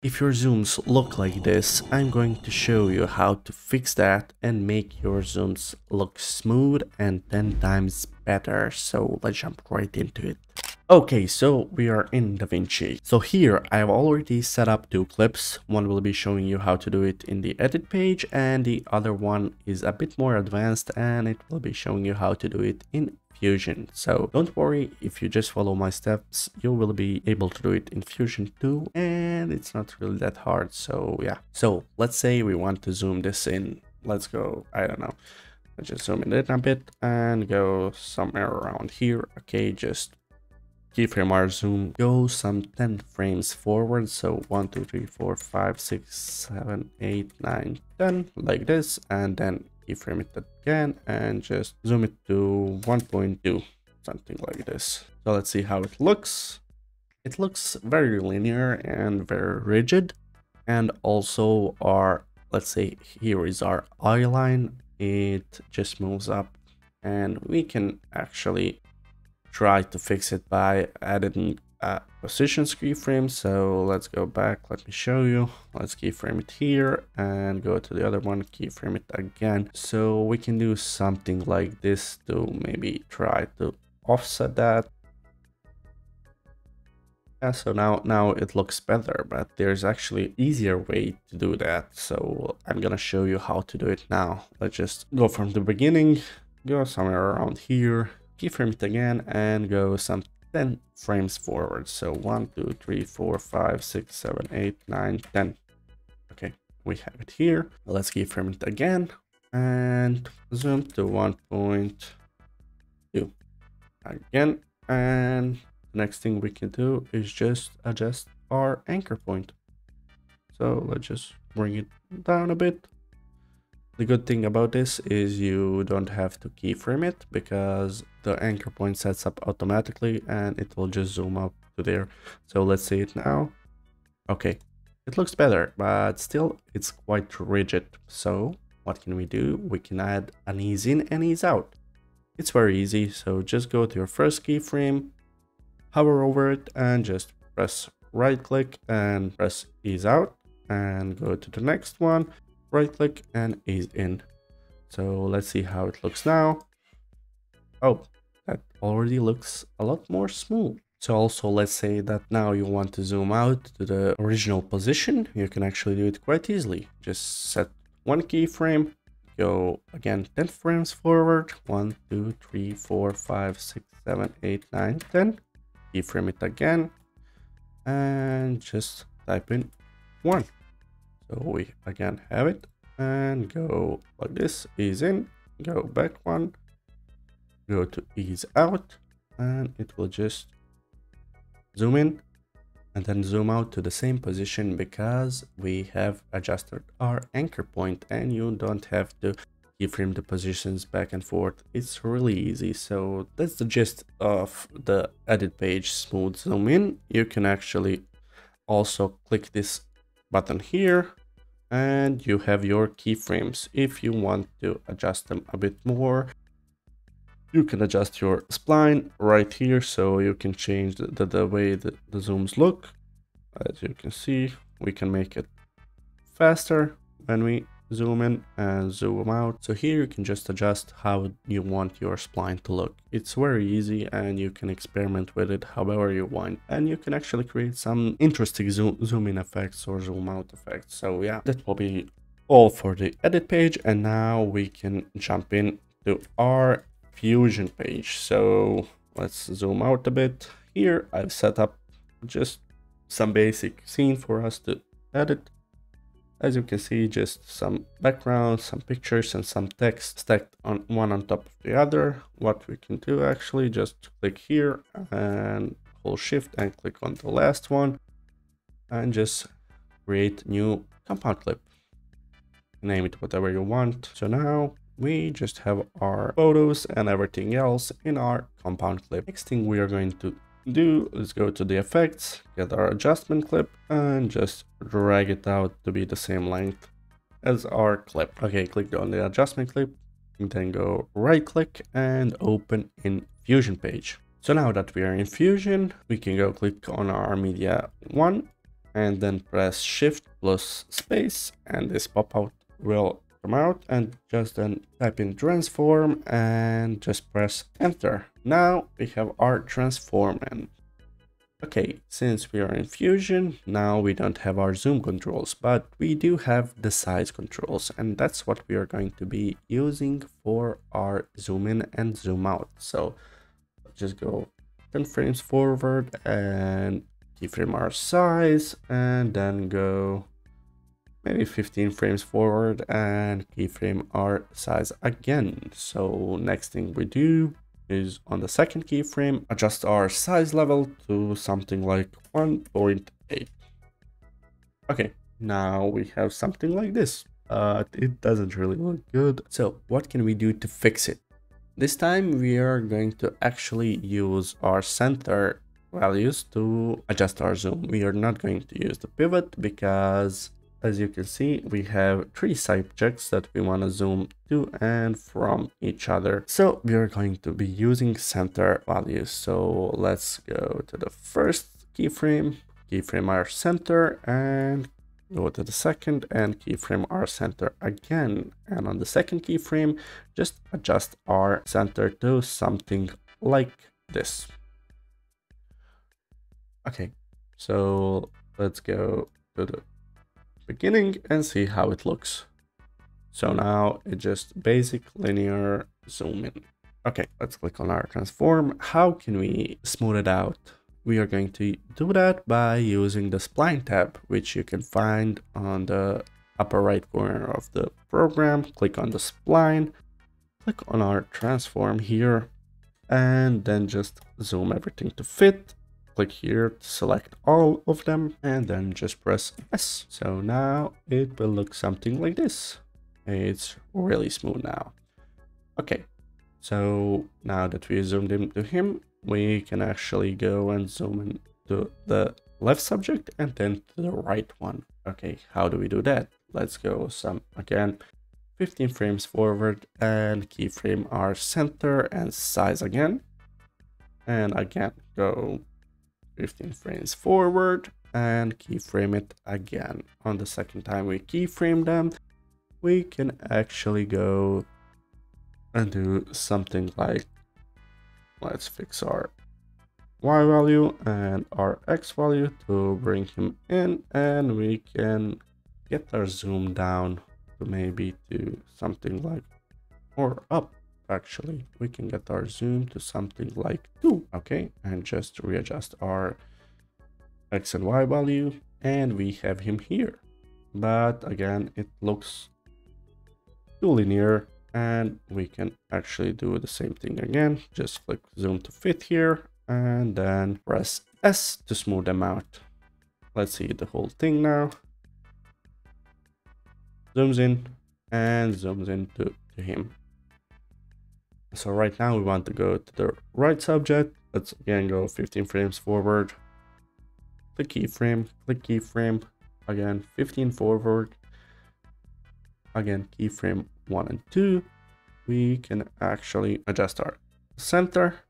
If your zooms look like this, I'm going to show you how to fix that and make your zooms look smooth and 10 times better. So let's jump right into it. Okay, so we are in DaVinci. So here I've already set up two clips. One will be showing you how to do it in the edit page and the other one is a bit more advanced and it will be showing you how to do it in Fusion. So don't worry, if you just follow my steps, you will be able to do it in Fusion too. And it's not really that hard. So yeah. So let's say we want to zoom this in. Let's go, I don't know. Let's just zoom in a bit and go somewhere around here. Okay, just keyframe our zoom go some 10 frames forward so 1 2 3 4 5 6 7 8 9 10 like this and then keyframe it again and just zoom it to 1.2 something like this. So let's see how it looks. It looks very linear and very rigid and also our let's say here is our eye line. It just moves up and we can actually try to fix it by adding a positions keyframe. So let's go back. Let me show you. Let's keyframe it here and go to the other one, keyframe it again. So we can do something like this to maybe try to offset that. Yeah, so now, now it looks better, but there's actually easier way to do that. So I'm gonna show you how to do it now. Let's just go from the beginning, go somewhere around here, keyframe it again and go some 10 frames forward. So 1, 2, 3, 4, 5, 6, 7, 8, 9, 10. Okay, we have it here. Let's keyframe it again and zoom to 1.2 again. And next thing we can do is just adjust our anchor point. So let's just bring it down a bit. The good thing about this is you don't have to keyframe it because the anchor point sets up automatically and it will just zoom up to there. So let's see it now. Okay, it looks better, but still it's quite rigid. So what can we do? We can add an ease in and ease out. It's very easy. So just go to your first keyframe, hover over it and just press right click and press ease out and go to the next one right click and ease in. So let's see how it looks now. Oh, that already looks a lot more smooth. So also let's say that now you want to zoom out to the original position, you can actually do it quite easily. Just set one keyframe, go again 10 frames forward, 1, 2, 3, 4, 5, 6, 7, 8, 9, 10. Keyframe it again and just type in 1. So we again have it and go like this, ease in, go back one, go to ease out, and it will just zoom in and then zoom out to the same position because we have adjusted our anchor point and you don't have to keyframe the positions back and forth. It's really easy. So that's the gist of the edit page smooth zoom in. You can actually also click this button here and you have your keyframes. If you want to adjust them a bit more, you can adjust your spline right here so you can change the, the, the way the, the zooms look. As you can see, we can make it faster when we zoom in and zoom out. So here you can just adjust how you want your spline to look. It's very easy and you can experiment with it however you want. And you can actually create some interesting zoom, zoom in effects or zoom out effects. So yeah, that will be all for the edit page. And now we can jump in to our Fusion page. So let's zoom out a bit. Here I've set up just some basic scene for us to edit as you can see, just some background, some pictures and some text stacked on one on top of the other. What we can do actually, just click here and hold shift and click on the last one and just create new compound clip. Name it whatever you want. So now we just have our photos and everything else in our compound clip. Next thing we are going to do, let's go to the effects, get our adjustment clip and just drag it out to be the same length as our clip. Okay, click on the adjustment clip, then go right click and open in Fusion page. So now that we are in Fusion, we can go click on our media one and then press shift plus space and this pop out will out and just then type in transform and just press enter. Now we have our transform and Okay, since we are in Fusion, now we don't have our zoom controls, but we do have the size controls, and that's what we are going to be using for our zoom in and zoom out. So just go 10 frames forward and keyframe our size, and then go maybe 15 frames forward and keyframe our size again. So next thing we do is on the second keyframe, adjust our size level to something like 1.8. Okay, now we have something like this, but it doesn't really look good. So what can we do to fix it? This time we are going to actually use our center values to adjust our zoom. We are not going to use the pivot because as you can see, we have three subjects that we want to zoom to and from each other. So we are going to be using center values. So let's go to the first keyframe, keyframe our center and go to the second and keyframe our center again. And on the second keyframe, just adjust our center to something like this. Okay, so let's go to the beginning and see how it looks. So now it's just basic linear zoom in. Okay, let's click on our transform. How can we smooth it out? We are going to do that by using the spline tab, which you can find on the upper right corner of the program. Click on the spline, click on our transform here, and then just zoom everything to fit click here to select all of them and then just press S. So now it will look something like this. It's really smooth now. Okay, so now that we zoomed into him, we can actually go and zoom in to the left subject and then to the right one. Okay, how do we do that? Let's go some again 15 frames forward and keyframe our center and size again. And again, go 15 frames forward and keyframe it again. On the second time we keyframe them, we can actually go and do something like, let's fix our y value and our x value to bring him in and we can get our zoom down to maybe to something like or up actually we can get our zoom to something like 2 okay? And just readjust our x and y value and we have him here. But again it looks too linear and we can actually do the same thing again. Just click zoom to fit here and then press s to smooth them out. Let's see the whole thing now. Zooms in and zooms into to him so right now we want to go to the right subject. Let's again go 15 frames forward. Click keyframe, click keyframe, again 15 forward. Again, keyframe 1 and 2. We can actually adjust our center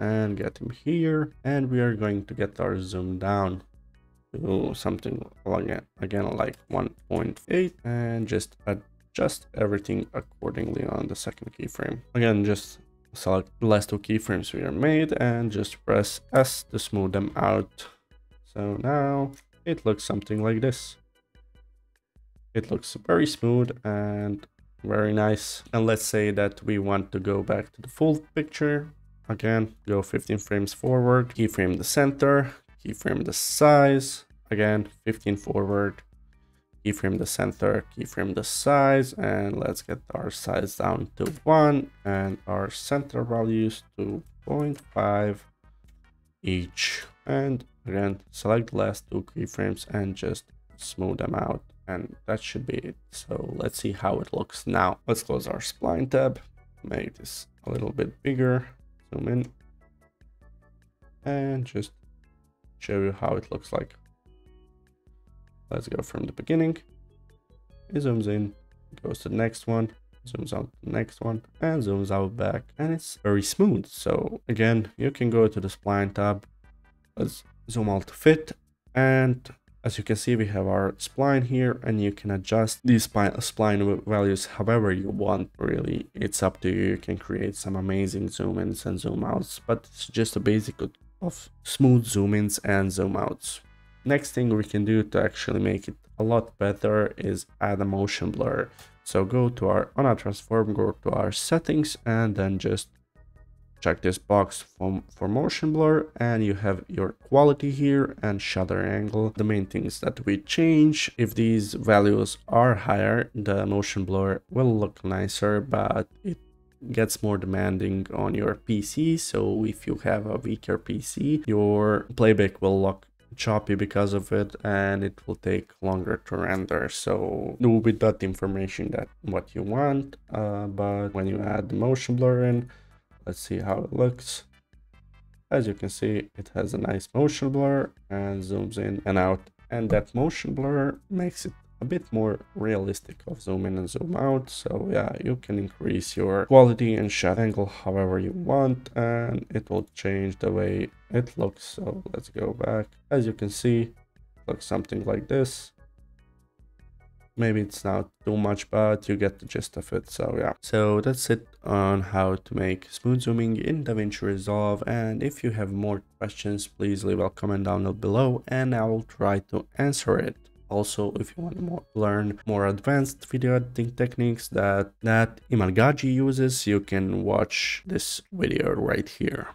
and get him here. And we are going to get our zoom down to something again, again like 1.8 and just add adjust everything accordingly on the second keyframe. Again, just select the last two keyframes we are made and just press S to smooth them out. So now it looks something like this. It looks very smooth and very nice. And let's say that we want to go back to the full picture. Again, go 15 frames forward, keyframe the center, keyframe the size, again 15 forward, keyframe the center, keyframe the size, and let's get our size down to 1 and our center values to 0.5 each. And again, select last two keyframes and just smooth them out. And that should be it. So let's see how it looks now. Let's close our spline tab, make this a little bit bigger, zoom in, and just show you how it looks like. Let's go from the beginning. It zooms in, goes to the next one, zooms out the next one, and zooms out back. And it's very smooth. So again, you can go to the spline tab. Let's zoom out to fit. And as you can see, we have our spline here and you can adjust these spline values however you want, really. It's up to you. You can create some amazing zoom ins and zoom outs, but it's just a basic of smooth zoom ins and zoom outs. Next thing we can do to actually make it a lot better is add a motion blur. So go to our on our transform, go to our settings and then just check this box for, for motion blur and you have your quality here and shutter angle. The main things that we change, if these values are higher, the motion blur will look nicer, but it gets more demanding on your PC. So if you have a weaker PC, your playback will look choppy because of it and it will take longer to render so it will be that information that what you want uh, but when you add the motion blur in Let's see how it looks. As you can see, it has a nice motion blur and zooms in and out. And that motion blur makes it a bit more realistic of zoom in and zoom out. So yeah, you can increase your quality and shutter angle however you want and it will change the way it looks. So let's go back. As you can see, looks something like this maybe it's not too much but you get the gist of it so yeah so that's it on how to make smooth zooming in DaVinci Resolve and if you have more questions please leave a comment down below and I will try to answer it also if you want to learn more advanced video editing techniques that that Iman Gadzhi uses you can watch this video right here